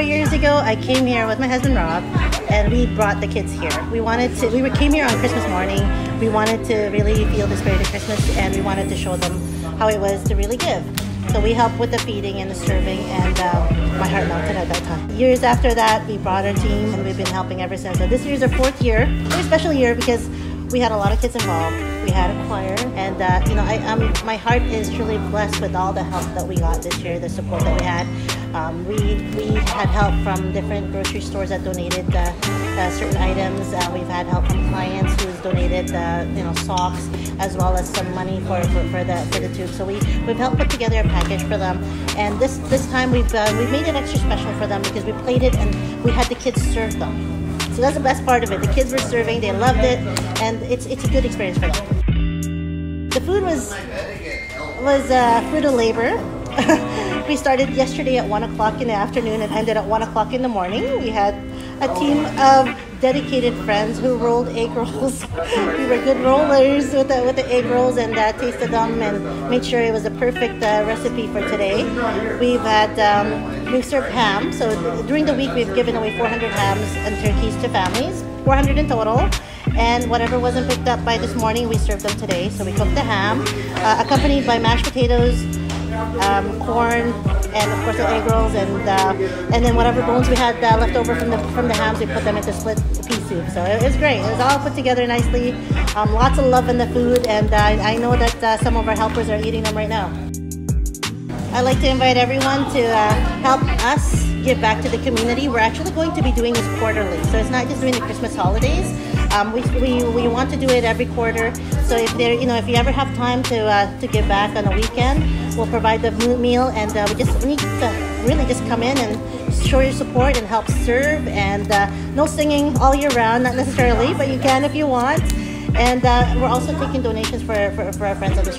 years ago, I came here with my husband Rob, and we brought the kids here. We wanted to. We came here on Christmas morning. We wanted to really feel the spirit of Christmas, and we wanted to show them how it was to really give. So we helped with the feeding and the serving, and uh, my heart melted at that time. Years after that, we brought our team, and we've been helping ever since. So this year's our fourth year, very special year because we had a lot of kids involved. We had a choir, and uh, you know, I, um, my heart is truly blessed with all the help that we got this year, the support that we had. Um, we we had help from different grocery stores that donated uh, uh, certain items. Uh, we've had help from clients who's donated uh, you know socks as well as some money for, for, for the for the tube. So we we've helped put together a package for them. And this this time we've uh, we've made it extra special for them because we played it and we had the kids serve them. So that's the best part of it. The kids were serving, they loved it, and it's it's a good experience for them. The food was was uh, fruit of labor. we started yesterday at one o'clock in the afternoon and ended at one o'clock in the morning. We had a team of dedicated friends who rolled egg rolls. we were good rollers with the, with the egg rolls and uh, tasted them and made sure it was a perfect uh, recipe for today. We've had um, we've served ham. So during the week we've given away 400 hams and turkeys to families, 400 in total. And whatever wasn't picked up by this morning, we served them today. So we cooked the ham, uh, accompanied by mashed potatoes, um, corn, and of course the egg rolls, and uh, and then whatever bones we had uh, left over from the from the hams, we put them into split pea soup. So it, was great. It was all put together nicely. Um, lots of love in the food, and uh, I know that uh, some of our helpers are eating them right now. I'd like to invite everyone to uh, help us give back to the community. We're actually going to be doing this quarterly, so it's not just during the Christmas holidays. Um, we, we, we want to do it every quarter. So if there, you know, if you ever have time to uh, to give back on a weekend, we'll provide the meal, and uh, we just need to really just come in and show your support and help serve. And uh, no singing all year round, not necessarily, but you can if you want. And uh, we're also taking donations for, for, for our friends on the